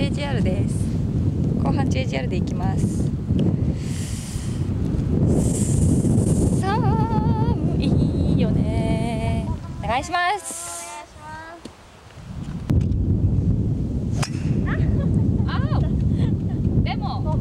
JGR です。後半 JGR で行きます。寒いよね。お願いしますあーでも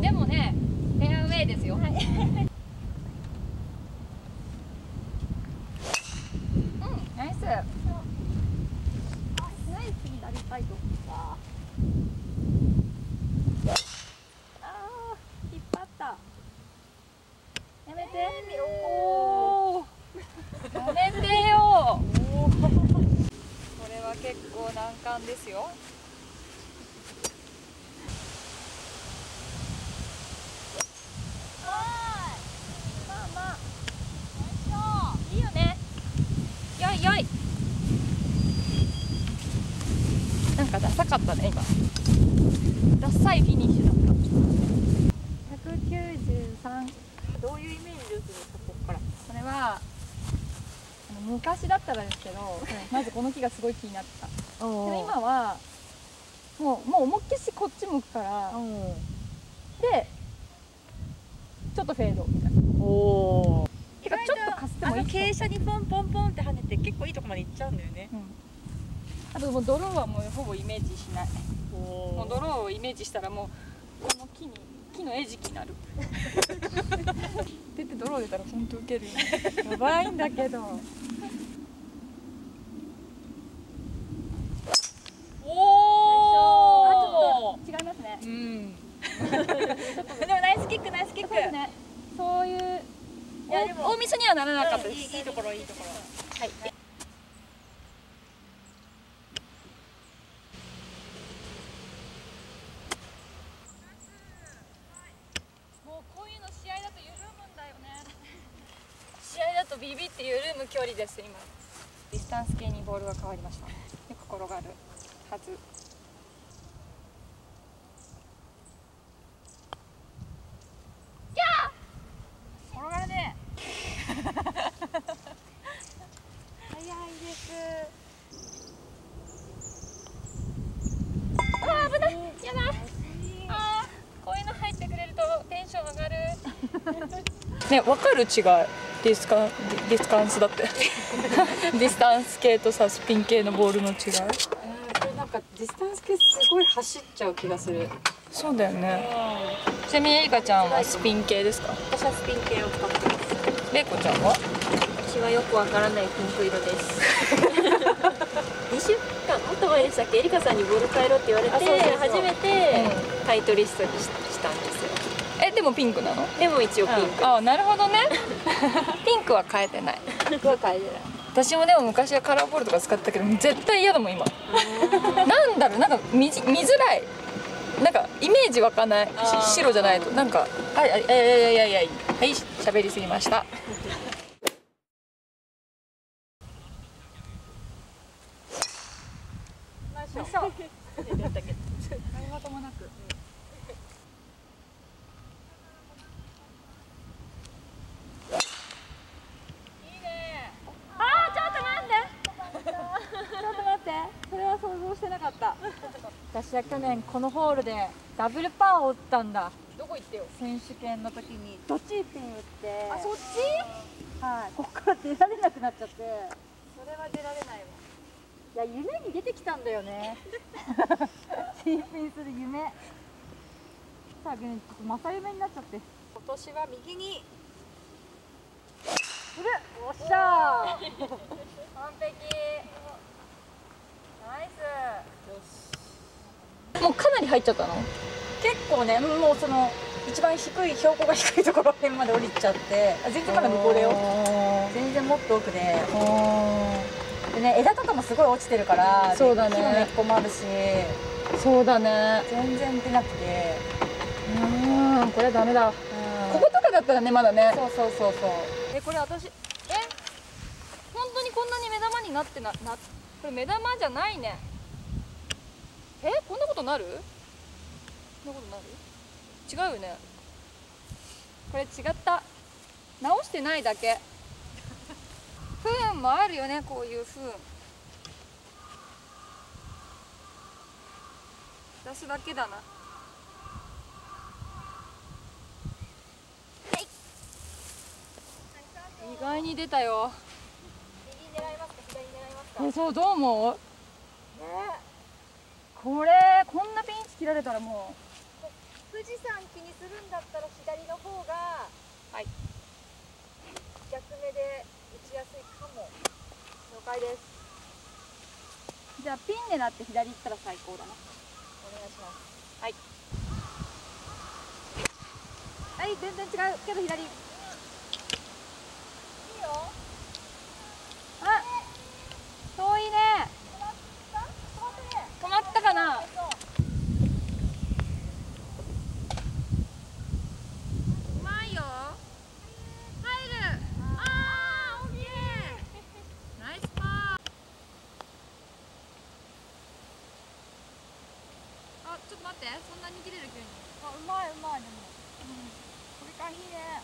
でもねフェアウェイですよ、うんナイスナイスになりたいとああー引っ張ったやめて、おーやめてよこれは結構難関ですよ。まあまあ。いいよね。よいよい。なんかダサかったね今。ダサいフィニッシュだった。193どういうイメージですかここから。これはあの昔だったらですけど、まずこの木がすごい気になったでも今はもうもう思いっきしこっち向くからでちょっとフェードみたいな。おおてかちょっとかすってもいいあの傾斜にポンポンポンって跳ねて結構いいとこまで行っちゃうんだよね。うん。あともうドローはもうほぼイメージしない。おもうドローをイメージしたらもうこの木に木の餌食になる。出てドロー出たら本当ウケるよね。やばいんだけどおお違いますねうんでもナイスキックナイスキックそうですねそういういやでも大ミスにはならなかったです、いいいいところいいところはいもうこういうの試合だと緩むんだよね試合だとビビって緩む距離です今。ディスタンス系にボールが変わりました。よく転がるはず。転がるね。早いです。あ危ないやだあこういうの入ってくれるとテンション上がる。ねわかる？違い。ディスタンディスタンスだって。ディスタンス系とさスピン系のボールの違い。これなんかディスタンス系すごい走っちゃう気がする。そうだよね。ちなみにエリカちゃんはスピン系ですか？私はスピン系を使ってます。レイコちゃんは？私はよくわからないピンク色です。2週間もっと前でしたっけ？エリカさんにボール変えろって言われて初めてタイトリストにししたんですでもピンクなの？でも一応ピンク、あなるほどね。ピンクは変えてない。ピンクは変えてない。私もでも昔はカラーボールとか使ってたけど絶対嫌だもん今。なんだろう？なんか見じ見づらい。なんかイメージ湧かない。白じゃないと。なんかはいはいはいはいはいはいはい喋りすぎましたナイスそう何事もなくいいねあーちょっと待ってちょっと待ってそれは想像してなかった私は去年このホールでダブルパーを打ったんだ。どこ行ってよ？選手権の時に。どっちピン打って。あそっち？はい。ここから出られなくなっちゃって。それは出られないわ。いや夢に出てきたんだよね。チーピンする夢。さあちょっと正夢になっちゃって。今年は右に。する。おっしゃー。完璧。ナイスもうかなり入っちゃったの？結構ねもうその一番低い標高が低いところ辺まで降りちゃってあ全然まだ向こう。だよ全然もっと奥で。でね枝とかもすごい落ちてるからそうだね。で木の根っこもあるし。そうだね。全然出なくて。うんこれはダメだ。うん。こことかだったらねまだね。そうそうそうそう。えこれ私え？本当にこんなに目玉になってななこれ目玉じゃないねえこんなことなる？こんなことなる？違うよね。これ違った。直してないだけ。不運もあるよねこういう不運私私だけだな。意外に出たよ。えそうどう思う？ねこれこんなピンチ切られたらも富士山気にするんだったら左の方がはい。逆目で打ちやすいかも。う了解です。じゃあピン狙って左行ったら最高だな。お願いします。はい。はい全然違う。けど左いいよあ遠いね止まったかなうまいよ入るあーオッケーナイスパーあちょっと待ってそんなに切れる急にあうまいうまいでもこれからいいね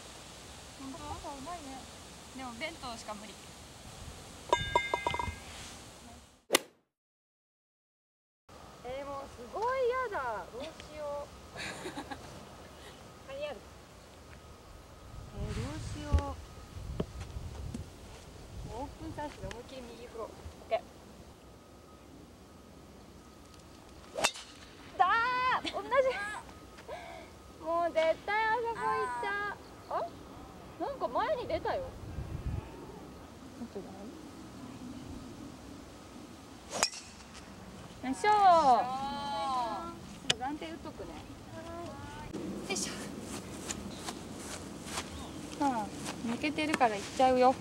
本当うまいね。でも弁当しか無理。えー、もうすごい嫌だ。どうしよう。カニある。えー、どうしよう。オープンサイズで思いっきり右振ろう OK だー同じもう絶対あそこ行っちゃうあなん出たよ。よいしょ。暫定打っとくねよいしょ。さあ抜けてるから行っちゃうよ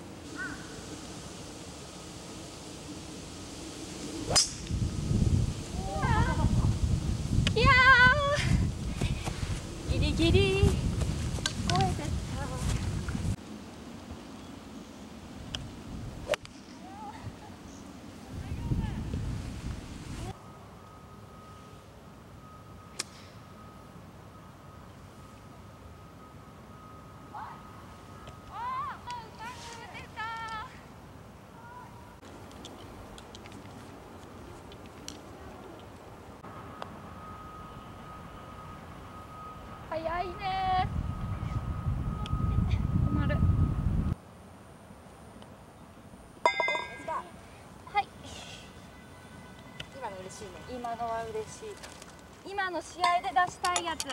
いやーギリギリ超えてったあーもううまく打てた早いね。止まる。はい。今の嬉しいね。今のは嬉しい。今の試合で出したいやつ。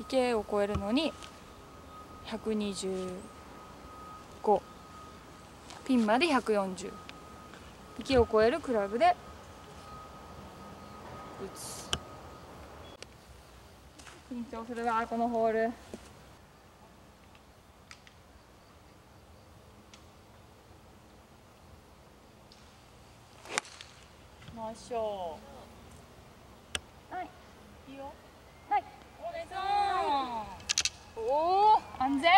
池を越えるのに125ピンまで140池を越えるクラブで打つ緊張するわこのホール。ナイスショーはい。いいよはいおお安全。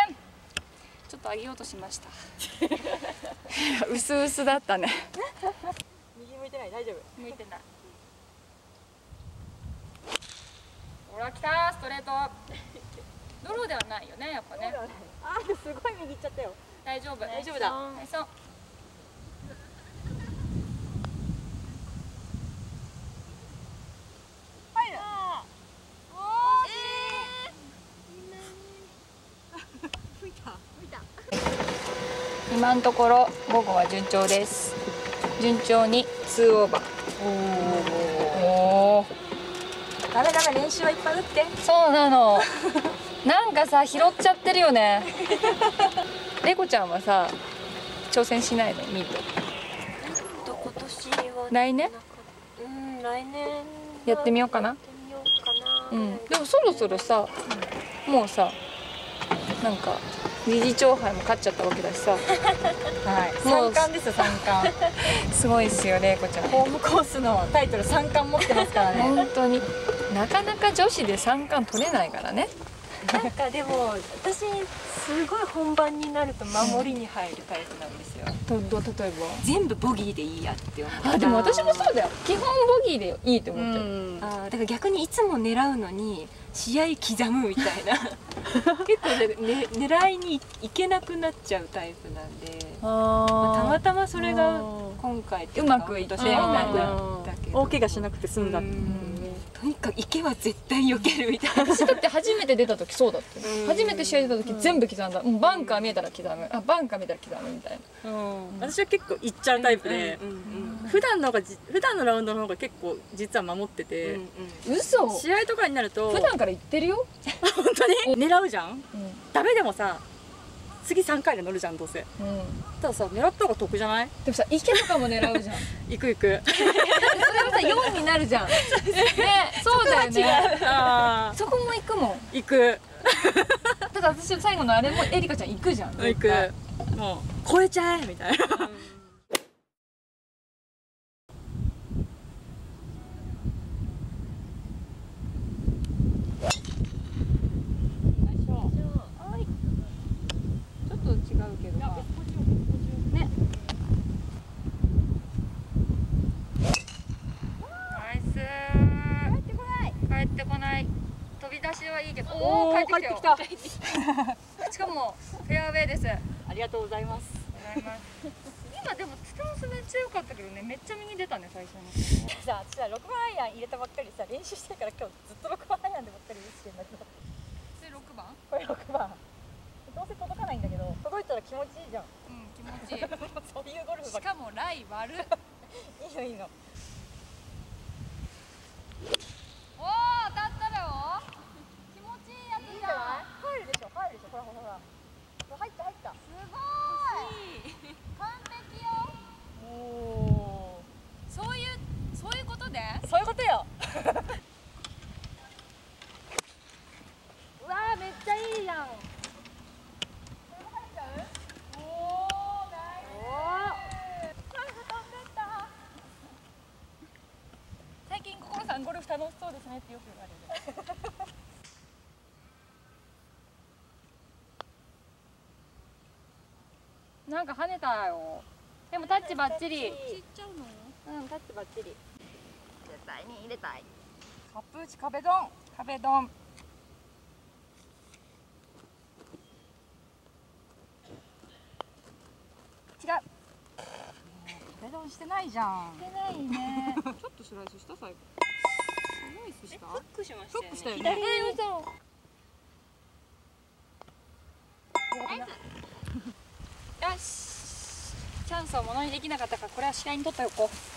ちょっと上げようとしました。薄々だったね。右向いてない。大丈夫。向いてないほら来たストレート。ドローではないよねやっぱね。あーすごい右行っちゃったよ。大丈夫。大丈夫だ。ナイスオン。今のところ午後は順調です。順調に2オーバー。おおダメダメ練習はいっぱい打って。そうなの。なんかさ拾っちゃってるよね。レコちゃんはさ挑戦しないの？ミートと今年は。来年？うん来年やってみようかな。うん。でもそろそろさもうさなんか理事長杯も勝っちゃったわけだしさ。はい。三冠ですよ三冠。すごいっすよレイコちゃん。ホームコースのタイトル三冠持ってますからね。本当になかなか女子で三冠取れないからね。なんかでも私すごい本番になると守りに入るタイプなんですよ。どど例え全部ボギーでいいやって思う。ばあでも私もそうだよ。基本ボギーでいいって思ってる、ん。あーだから逆にいつも狙うのに試合刻むみたいな。結構ねね狙いに行けなくなっちゃうタイプなんで、まあたまあたまそれがうん。今回うまくいって今年みたいなうん。だけど。大怪我しなくて済んだ。っていうねとにかく池は絶対避けるみたいな。私だって初めて出た時そうだった初めて試合出た時全部刻んだ。もうバンカー見えたら刻む。あバンカー見えたら刻むみたいな。私は結構行っちゃうタイプで、うんうん普段の方がじ普段のラウンドの方が結構実は守ってて、うんうん。嘘。試合とかになると普段から言ってるよ、本当に？狙うじゃん？うん。ダメでもさ次3回で乗るじゃんどうせ。うん、たださ狙った方が得じゃない？でもさ池とかも狙うじゃん。行く行く それはさ4になるじゃん。ね。そうだよね。あそこも行くもん。ー行く。だから私最後のあれもエリカちゃん行くじゃん。行く。もう超えちゃえみたいな。ちょっと違うけどまあねナイス帰ってこない帰ってこない飛び出しはいいけどおお帰ってきたよ。帰ってき しかもフェアウェイです。ありがとうございます。今でもスタンスめっちゃ良かったけどねめっちゃ右出たね最初に。さ私は6番アイアン入れたばっかりさ練習してるから今日ずっと6番アイアンでばっかりしてるんだけど。で6番？これ6番。どうせ届かないんだけど届いたら気持ちいいじゃん。うん気持ちいい。そういうゴルフしかもライ悪り いいのいいのおお当たったよ気持ちいいやついいんじゃない入るでしょ入るでしょほらほらほら入った入った。すごい。完璧よ。そういうそういうことで？そういうことよ。うわーめっちゃいいんゴルフ楽しそうですねってよく言われるなんか跳ねたよ。でもタッチバッチリ。ちっちゃうの？うんタッチバッチリ。絶対に入れたい。カップ打ち壁ドン。壁ドン。違う。壁ドンしてないじゃん。してないね。ちょっとスライスした？最後。スライスした？フックしましたよね。フックしたよね。左に嘘よしチャンスをものにできなかったからこれは試合にとっておこう。